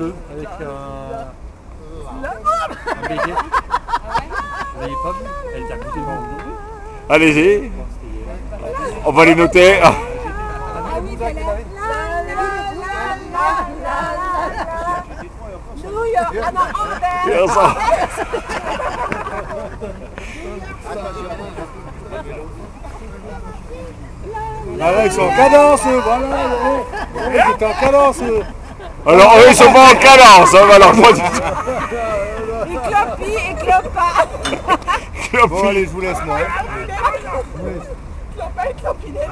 bleu avec un, un béquet. Vous l'avez pas vu Elle était à côté de moi aujourd'hui. Allez-y, on va les noter. Ah oui, la la en cadence, voilà. étaient en cadence. Alors eux ils sont pas en cadence, hein, alors moi du tout. Et clopi et clopa. Bon, allez, je vous laisse, moi. Clopa et clopinette.